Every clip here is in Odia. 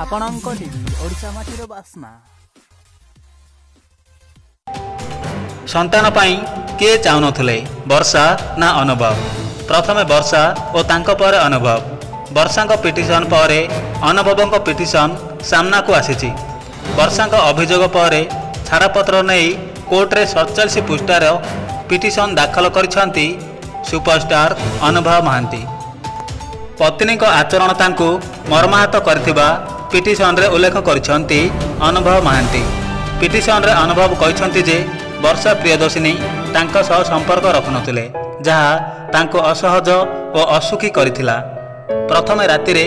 ଆପଣଙ୍କ ଟିଭି ଓଡ଼ିଶା ମାଟିର ବାସ୍ନା। ସନ୍ତାନ ପାଇଁ କିଏ ଚାହୁଁନଥିଲେ ବର୍ଷା ନା ଅନୁଭବ? ପ୍ରଥମେ ବର୍ଷା ଓ ତାଙ୍କ ପରେ ଅନୁଭବ। ବର୍ଷାଙ୍କ ପିଟିସନ୍ ପରେ ଅନୁଭବଙ୍କ ପିଟିସନ୍ ସାମ୍ନାକୁ ଆସିଛି। ବର୍ଷାଙ୍କ ଅଭିଯୋଗ ପରେ ଛାଡ଼ପତ୍ର ନେଇ କୋର୍ଟରେ ସତଚାଳିଶ ପୃଷ୍ଠାର ପିଟିସନ୍ ଦାଖଲ କରିଛନ୍ତି ସୁପରଷ୍ଟାର ଅନୁଭବ ମହାନ୍ତି। ପତ୍ନୀଙ୍କ ଆଚରଣ ତାଙ୍କୁ ମର୍ମାହତ କରିଥିବା ପିଟିସନରେ ଉଲ୍ଲେଖ କରିଛନ୍ତି ଅନୁଭବ ମହାନ୍ତି। ପିଟିସନରେ ଅନୁଭବ କହିଛନ୍ତି ଯେ ବର୍ଷା ପ୍ରିୟଦର୍ଶିନୀ ତାଙ୍କ ସହ ସମ୍ପର୍କ ରଖୁନଥିଲେ ଯାହା ତାଙ୍କୁ ଅସହଜ ଓ ଅସୁଖୀ କରିଥିଲା। ପ୍ରଥମେ ରାତିରେ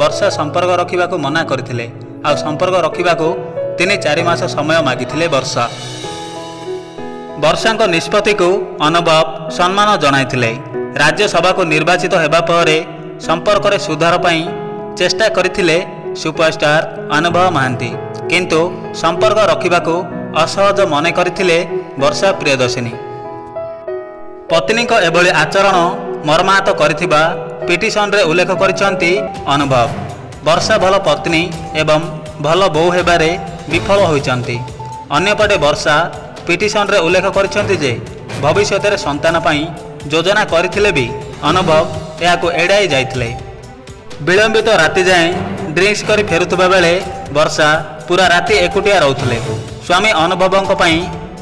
ବର୍ଷା ସମ୍ପର୍କ ରଖିବାକୁ ମନା କରିଥିଲେ ଆଉ ସମ୍ପର୍କ ରଖିବାକୁ ତିନି ଚାରି ମାସ ସମୟ ମାଗିଥିଲେ ବର୍ଷା। ବର୍ଷାଙ୍କ ନିଷ୍ପତ୍ତିକୁ ଅନୁଭବ ସମ୍ମାନ ଜଣାଇଥିଲେ। ରାଜ୍ୟସଭାକୁ ନିର୍ବାଚିତ ହେବା ପରେ ସମ୍ପର୍କରେ ସୁଧାର ପାଇଁ ଚେଷ୍ଟା କରିଥିଲେ ସୁପରଷ୍ଟାର ଅନୁଭବ ମହାନ୍ତି କିନ୍ତୁ ସମ୍ପର୍କ ରଖିବାକୁ ଅସହଜ ମନେ କରିଥିଲେ ବର୍ଷା ପ୍ରିୟଦର୍ଶିନୀ। ପତ୍ନୀଙ୍କ ଏଭଳି ଆଚରଣ ମର୍ମାହତ କରିଥିବା ପିଟିସନରେ ଉଲ୍ଲେଖ କରିଛନ୍ତି ଅନୁଭବ। ବର୍ଷା ଭଲ ପତ୍ନୀ ଏବଂ ଭଲ ବୋହୂ ହେବାରେ ବିଫଳ ହୋଇଛନ୍ତି। ଅନ୍ୟପଟେ ବର୍ଷା ପିଟିସନରେ ଉଲ୍ଲେଖ କରିଛନ୍ତି ଯେ ଭବିଷ୍ୟତରେ ସନ୍ତାନ ପାଇଁ ଯୋଜନା କରିଥିଲେ ବି ଅନୁଭବ ଏହାକୁ ଏଡ଼ାଇ ଯାଇଥିଲେ। ବିଳମ୍ବିତ ରାତି ଯାଏଁ ଡ୍ରିଙ୍କସ୍ କରି ଫେରୁଥିବା ବେଳେ ବର୍ଷା ପୁରା ରାତି ଏକୁଟିଆ ରହୁଥିଲେ। ସ୍ୱାମୀ ଅନୁଭବଙ୍କ ପାଇଁ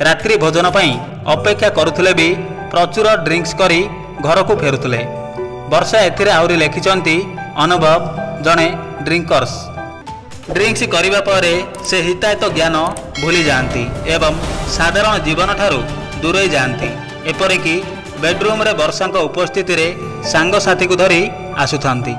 ରାତ୍ରି ଭୋଜନ ପାଇଁ ଅପେକ୍ଷା କରୁଥିଲେ ବି ପ୍ରଚୁର ଡ୍ରିଙ୍କସ୍ କରି ଘରକୁ ଫେରୁଥିଲେ। ବର୍ଷା ଏଥିରେ ଆହୁରି ଲେଖିଛନ୍ତି ଅନୁଭବ ଜଣେ ଡ୍ରିଙ୍କର୍ସ। ଡ୍ରିଙ୍କସ୍ କରିବା ପରେ ସେ ହିତାୟତ ଜ୍ଞାନ ଭୁଲି ଯାଆନ୍ତି ଏବଂ ସାଧାରଣ ଜୀବନଠାରୁ ଦୂରେଇ ଯାଆନ୍ତି। ଏପରିକି ବେଡରୁମ୍ରେ ବର୍ଷାଙ୍କ ଉପସ୍ଥିତିରେ ସାଙ୍ଗସାଥୀକୁ ଧରି ଆସୁଥାନ୍ତି।